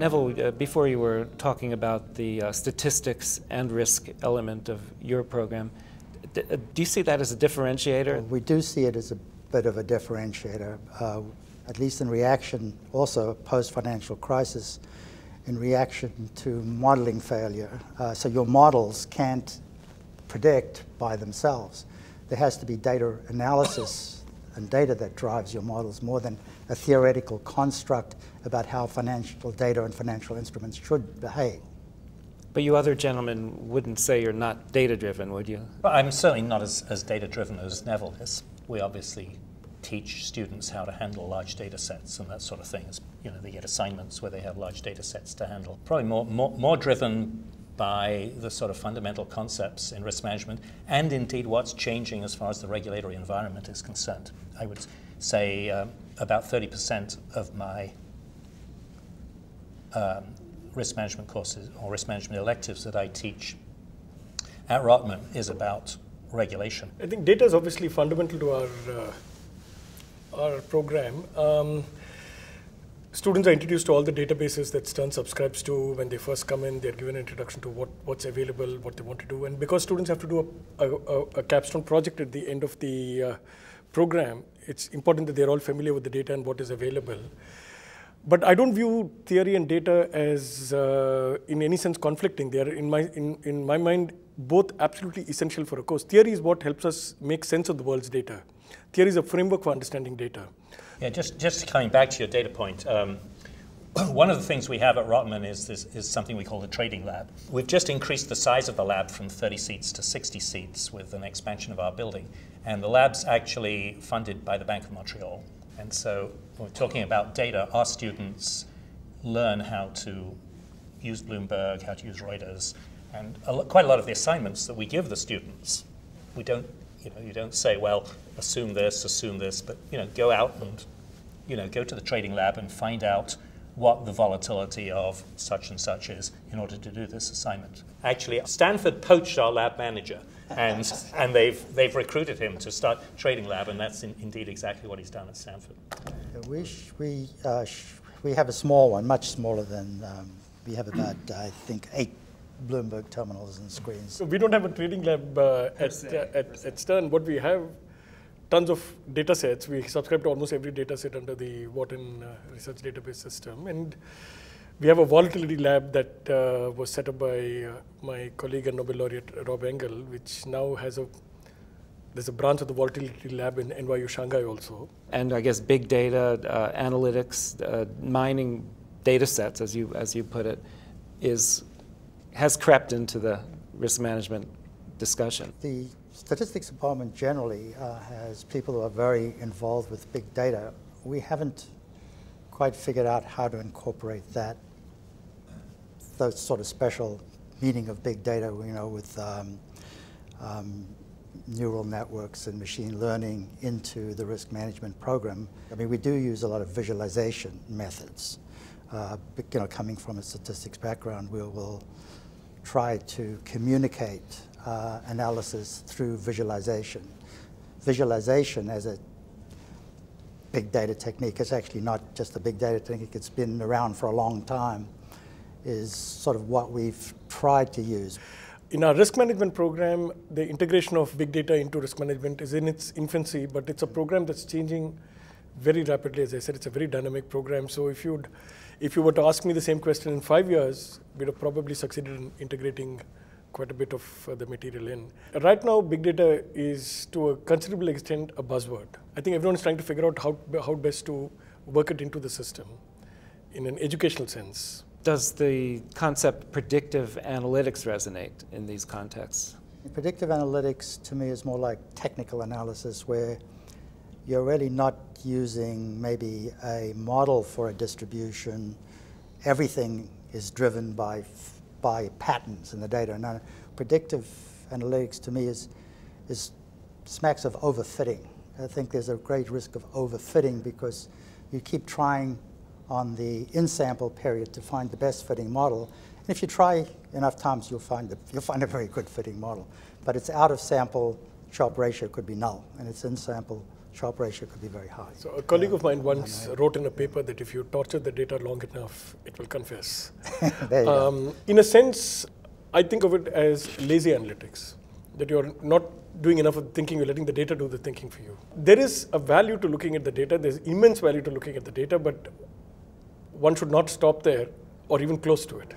Neville, uh, before you were talking about the uh, statistics and risk element of your program, uh, do you see that as a differentiator? We do see it as a bit of a differentiator, uh, at least in reaction, also post financial crisis, in reaction to modeling failure. Uh, so your models can't predict by themselves. There has to be data analysis and data that drives your models more than a theoretical construct about how financial data and financial instruments should behave. But you other gentlemen wouldn't say you're not data driven, would you? Well, I'm certainly not as, as data driven as Neville is. We obviously teach students how to handle large data sets and that sort of thing. you know, they get assignments where they have large data sets to handle. Probably more, more, more driven by the sort of fundamental concepts in risk management and indeed what's changing as far as the regulatory environment is concerned. I would say um, about 30% of my um, risk management courses or risk management electives that I teach at Rotman is about regulation. I think data is obviously fundamental to our uh, our program. Um, students are introduced to all the databases that Stern subscribes to. When they first come in, they're given an introduction to what, what's available, what they want to do. And because students have to do a, a, a capstone project at the end of the uh, program, it's important that they're all familiar with the data and what is available. But I don't view theory and data as, uh, in any sense, conflicting. They are, in my, in, in my mind, both absolutely essential for a course. Theory is what helps us make sense of the world's data. Theory is a framework for understanding data. Yeah, just, just coming back to your data point, um, one of the things we have at Rotman is, this, is something we call the trading lab. We've just increased the size of the lab from 30 seats to 60 seats with an expansion of our building. And the lab's actually funded by the Bank of Montreal. And so we're talking about data, our students learn how to use Bloomberg, how to use Reuters, and a quite a lot of the assignments that we give the students, we don't, you know, you don't say, well, assume this, assume this, but you know, go out and you know, go to the trading lab and find out what the volatility of such and such is in order to do this assignment. Actually, Stanford poached our lab manager and, and they've, they've recruited him to start Trading Lab, and that's in, indeed exactly what he's done at Stanford. We, we, uh, we have a small one, much smaller than, um, we have about, I think, eight Bloomberg terminals and screens. So we don't have a trading lab uh, at, uh, at, at Stern. What we have, tons of data sets. We subscribe to almost every data set under the Wharton uh, Research Database System. And we have a volatility lab that uh, was set up by uh, my colleague and Nobel laureate Rob Engle, which now has a there's a branch of the volatility lab in NYU Shanghai also. And I guess big data, uh, analytics, uh, mining data sets, as you as you put it, is has crept into the risk management discussion. The statistics department generally uh, has people who are very involved with big data. We haven't quite figured out how to incorporate that that sort of special meaning of big data, you know, with um, um, neural networks and machine learning into the risk management program. I mean, we do use a lot of visualization methods. Uh, you know, coming from a statistics background, we will try to communicate uh, analysis through visualization. Visualization as a big data technique is actually not just a big data technique, it's been around for a long time is sort of what we've tried to use. In our risk management program, the integration of big data into risk management is in its infancy, but it's a program that's changing very rapidly. As I said, it's a very dynamic program. So if you'd, if you were to ask me the same question in five years, we'd have probably succeeded in integrating quite a bit of uh, the material in. Right now, big data is to a considerable extent a buzzword. I think everyone is trying to figure out how, how best to work it into the system in an educational sense does the concept predictive analytics resonate in these contexts? Predictive analytics to me is more like technical analysis where you're really not using maybe a model for a distribution. Everything is driven by, by patterns in the data. Now, predictive analytics to me is, is smacks of overfitting. I think there's a great risk of overfitting because you keep trying on the in-sample period to find the best fitting model. And if you try enough times, you'll find, a, you'll find a very good fitting model. But its out-of-sample Sharpe ratio could be null, and its in-sample Sharpe ratio could be very high. So a colleague Yeah. of mine once I wrote in a paper that if you torture the data long enough, it will confess. there you go. Um, in a sense, I think of it as lazy analytics, that you're not doing enough of thinking, you're letting the data do the thinking for you. There is a value to looking at the data, there's immense value to looking at the data, but one should not stop there or even close to it.